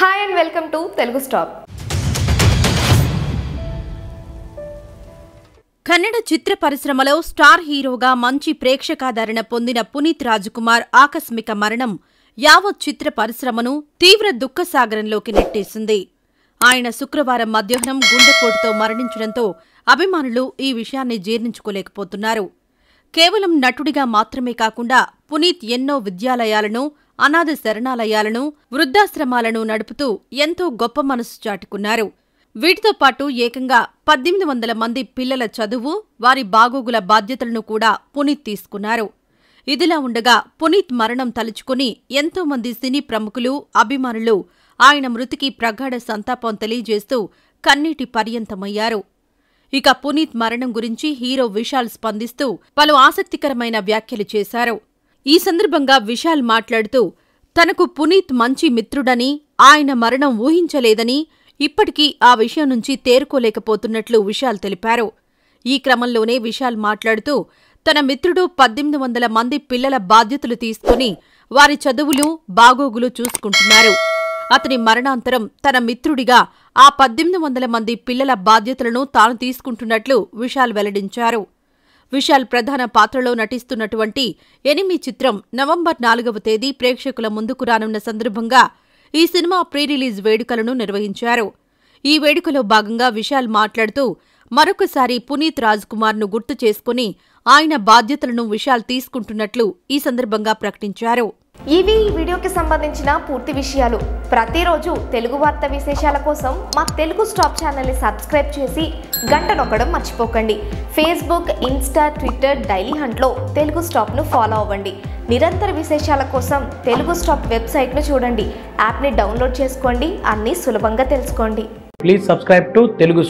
Hi and welcome to Telugu stop Kannada చిత్ర పరిశ్రమలో star హీరోగా మంచి ప్రేక్షకాదరణ పొందిన పునీత్ రాజ్కుమార్ ఆకస్మిక మరణం యావత్ చిత్ర పరిశ్రమను తీవ్ర దుఃఖసాగరంలోకి నెట్టేసింది ఆయన శుక్రవారం మధ్యాహ్నం గుండెపోటుతో మరణించడంతో అభిమానులు ఈ విషయాన్ని జీర్ణించుకోలేకపోతున్నారు కేవలం నటుడిగా మాత్రమే కాకుండా పునీత్ ఎన్నో విద్యాలయాలను అనాథ శరణాలయాలను వృద్ధాశ్రమాలను నడుపుతూ ఎంతో గొప్ప మనసు చాటుకున్నారు. వీటితో పాటు ఏకంగా పద్దెనిమిది వందల మంది పిల్లల చదువు వారి బాగోగుల బాధ్యతలను కూడా పునీత్ తీసుకున్నారు. ఇదిలా ఉండగా పునీత్ మరణం తలుచుకుని ఎంతో మంది సినీ ప్రముఖులు అభిమానులు ఆయన మృతికి ప్రగాఢ సంతాపం తెలియజేస్తూ కన్నీటి పర్యంతమయ్యారు. ఇక పునీత్ మరణం గురించి హీరో విశాల్ స్పందిస్తూ పలు ఆసక్తికరమైన వ్యాఖ్యలు చేశారు. ఈ సందర్భంగా విశాల్ మాట్లాడుతూ తనకు పునీత్ మంచి మిత్రుడని ఆయన మరణం ఊహించలేదని ఇప్పటికీ ఆ విషయం నుంచి తేరుకోలేకపోతున్నట్లు విశాల్ తెలిపారు. ఈ క్రమంలోనే విశాల్ మాట్లాడుతూ తన మిత్రుడు పద్దెనిమిది వందల మంది పిల్లల బాధ్యతలు తీసుకుని వారి చదువులు బాగోగులు చూసుకుంటున్నారు. అతని మరణాంతరం తన మిత్రుడిగా ఆ పద్దెనిమిది వందల మంది పిల్లల బాధ్యతలను తాను తీసుకుంటున్నట్లు విశాల్ వెల్లడించారు. విశాల్ ప్రధాన పాత్రలో నటిస్తున్నటువంటి ఎనిమి చిత్రం నవంబర్ నాలుగవ తేదీ ప్రేక్షకుల ముందుకు రానున్న సందర్భంగా ఈ సినిమా ప్రీ రిలీజ్ వేడుకలను నిర్వహించారు. ఈ వేడుకలో భాగంగా విశాల్ మాట్లాడుతూ మరొకసారి పునీత్ రాజ్ కుమార్ను గుర్తు చేసుకుని ఆయన బాధ్యతలను విశాల్ తీసుకుంటున్నట్లు ఈ సందర్భంగా ప్రకటించారు. ఇవి ఈ వీడియోకి సంబంధించిన పూర్తి విషయాలు. ప్రతిరోజు తెలుగు వార్త విశేషాల కోసం మా తెలుగు స్టాప్ ఛానల్ని సబ్స్క్రైబ్ చేసి గంట నొక్కడం మర్చిపోకండి. ఫేస్బుక్ ఇన్స్టా ట్విట్టర్ డైలీ హంట్లో తెలుగు స్టాప్ను ఫాలో అవ్వండి. నిరంతర విశేషాల కోసం తెలుగు స్టాప్ వెబ్సైట్ను చూడండి. యాప్ని డౌన్లోడ్ చేసుకోండి. అన్నీ సులభంగా తెలుసుకోండి. Please subscribe to Telugu